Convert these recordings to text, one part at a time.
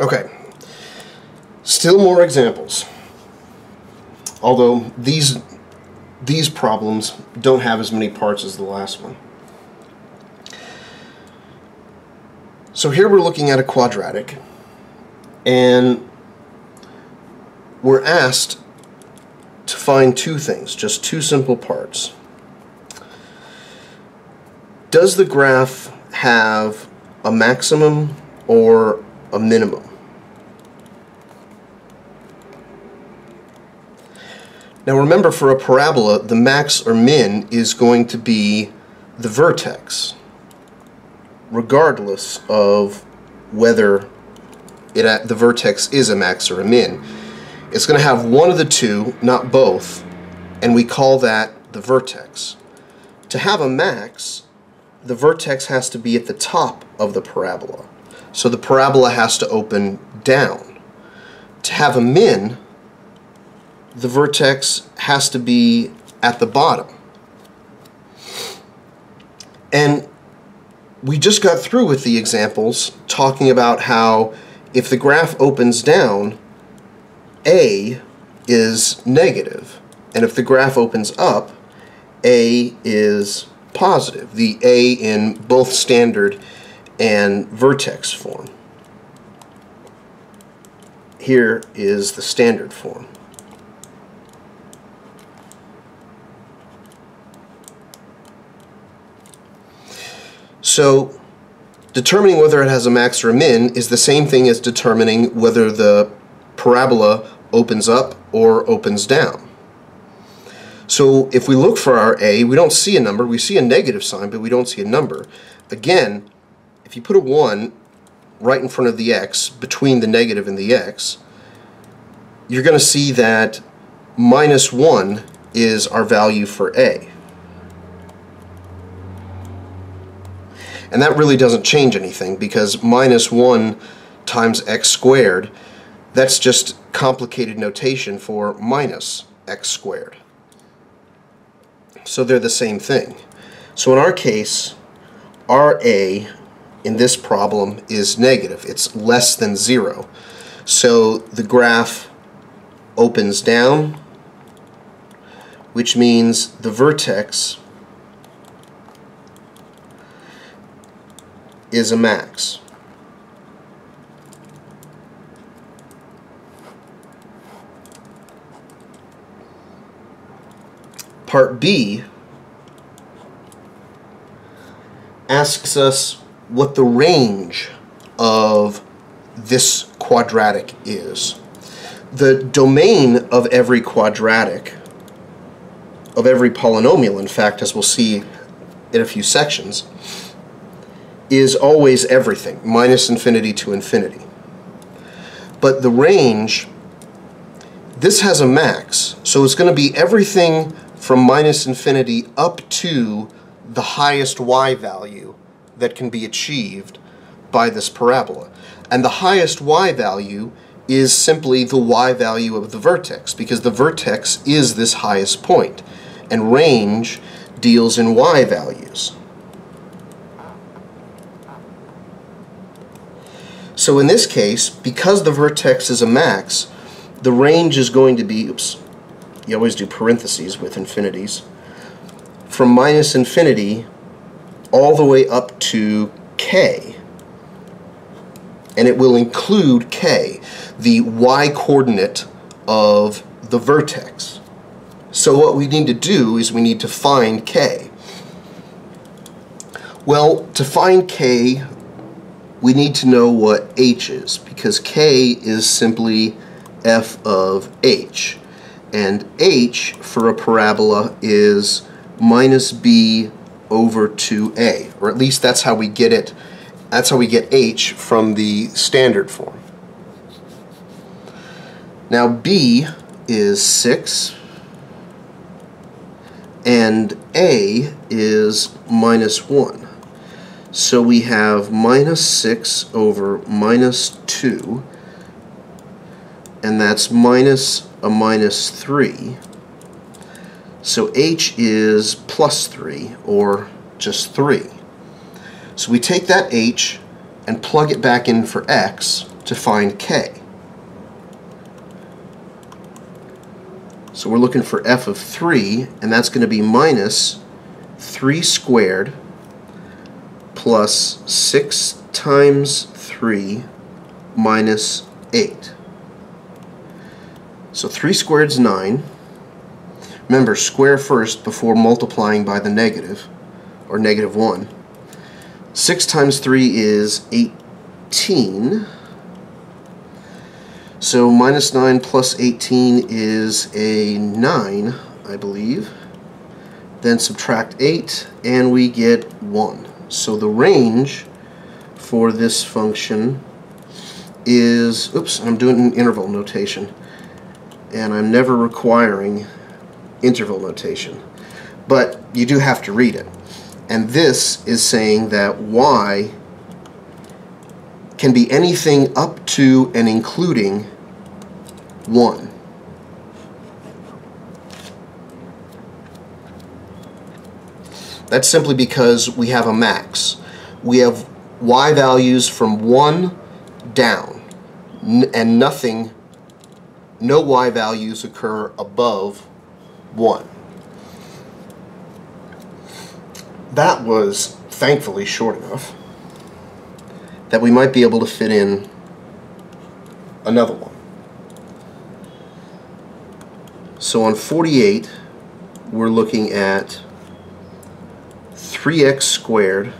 Okay, still more examples. Although these these problems don't have as many parts as the last one. So here we're looking at a quadratic and we're asked to find two things, just two simple parts. Does the graph have a maximum or a minimum? Now remember for a parabola, the max or min is going to be the vertex, regardless of whether it, the vertex is a max or a min. It's going to have one of the two, not both, and we call that the vertex. To have a max, the vertex has to be at the top of the parabola. So the parabola has to open down. To have a min, the vertex has to be at the bottom. And we just got through with the examples talking about how if the graph opens down, A is negative, and if the graph opens up, A is positive, the A in both standard and vertex form. Here is the standard form. So determining whether it has a max or a min is the same thing as determining whether the parabola opens up or opens down. So if we look for our a, we don't see a number. We see a negative sign, but we don't see a number. Again, if you put a 1 right in front of the x, between the negative and the x, you're going to see that minus 1 is our value for a. And that really doesn't change anything because minus 1 times x squared, that's just complicated notation for minus x squared. So they're the same thing. So in our case, RA in this problem is negative. It's less than 0. So the graph opens down, which means the vertex is a max. Part B asks us what the range of this quadratic is. The domain of every quadratic, of every polynomial, in fact, as we'll see in a few sections, is always everything, minus infinity to infinity. But the range, this has a max, so it's going to be everything from minus infinity up to the highest y value that can be achieved by this parabola. And the highest y value is simply the y value of the vertex, because the vertex is this highest point, and range deals in y values. So in this case, because the vertex is a max, the range is going to be, oops, you always do parentheses with infinities, from minus infinity all the way up to k. And it will include k, the y-coordinate of the vertex. So what we need to do is we need to find k. Well, to find k, we need to know what h is because k is simply f of h. And h for a parabola is minus b over 2a or at least that's how we get it that's how we get h from the standard form. Now b is 6 and a is minus 1 so we have minus 6 over minus 2, and that's minus a minus 3. So h is plus 3, or just 3. So we take that h and plug it back in for x to find k. So we're looking for f of 3, and that's going to be minus 3 squared plus 6 times 3 minus 8. So 3 squared is 9. Remember, square first before multiplying by the negative, or negative 1. 6 times 3 is 18. So minus 9 plus 18 is a 9, I believe. Then subtract 8, and we get 1. So the range for this function is, oops, I'm doing an interval notation. And I'm never requiring interval notation. But you do have to read it. And this is saying that y can be anything up to and including 1. That's simply because we have a max. We have y values from 1 down, and nothing, no y values occur above 1. That was thankfully short enough that we might be able to fit in another one. So on 48, we're looking at 3x squared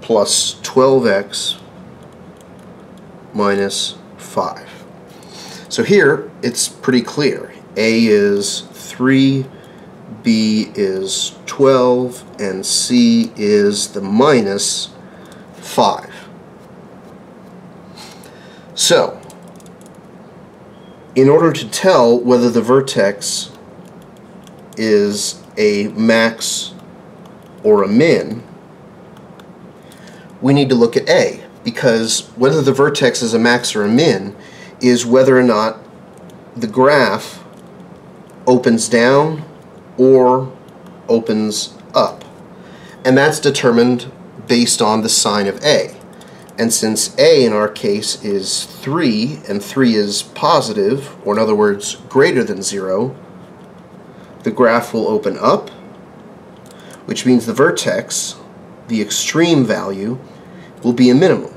plus 12x minus 5. So here, it's pretty clear. A is 3, B is 12, and C is the minus 5. So, in order to tell whether the vertex is a max or a min, we need to look at A, because whether the vertex is a max or a min is whether or not the graph opens down or opens up. And that's determined based on the sign of A. And since A in our case is 3, and 3 is positive, or in other words, greater than 0, the graph will open up, which means the vertex, the extreme value, will be a minimum.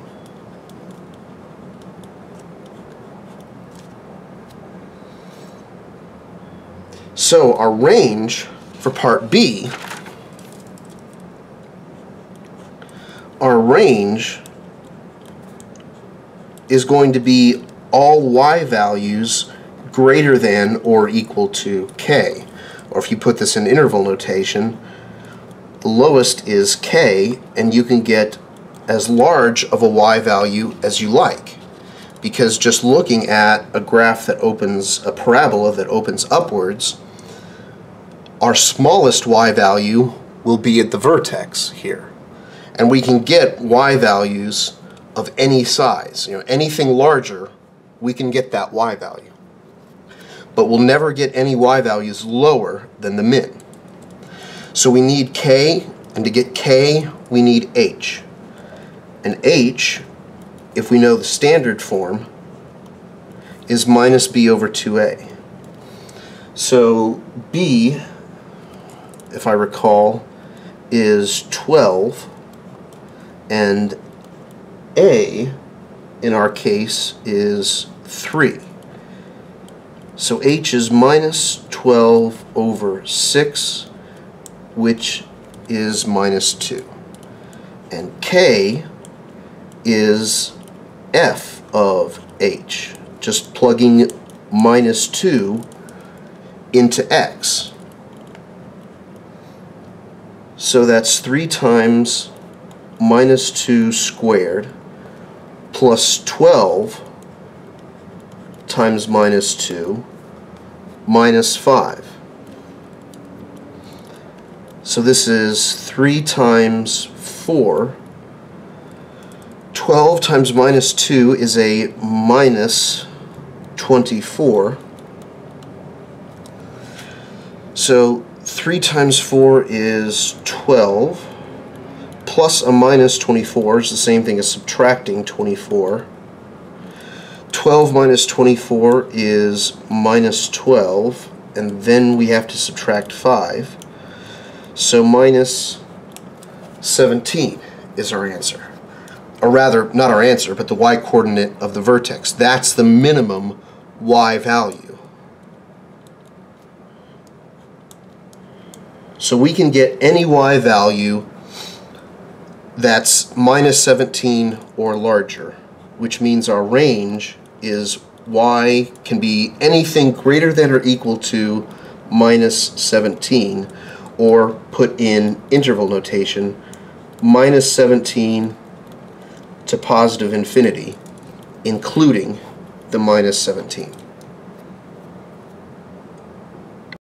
So our range for part B, our range is going to be all y values greater than or equal to k. Or if you put this in interval notation, the lowest is k, and you can get as large of a y value as you like. Because just looking at a graph that opens, a parabola that opens upwards, our smallest y value will be at the vertex here. And we can get y values of any size. You know, anything larger, we can get that y value. But we'll never get any y values lower than the min. So we need k, and to get k, we need h. And h, if we know the standard form, is minus b over 2a. So b, if I recall, is 12, and a, in our case, is 3. So h is minus 12 over 6, which is minus 2. And k is f of h, just plugging minus 2 into x. So that's 3 times minus 2 squared plus 12 times minus 2 minus 5. So this is 3 times 4. 12 times minus 2 is a minus 24. So 3 times 4 is 12 plus a minus 24 is the same thing as subtracting 24. 12 minus 24 is minus 12, and then we have to subtract 5. So minus 17 is our answer. Or rather, not our answer, but the y-coordinate of the vertex. That's the minimum y value. So we can get any y value that's minus 17 or larger, which means our range is y can be anything greater than or equal to minus 17, or put in interval notation, minus 17 to positive infinity, including the minus 17.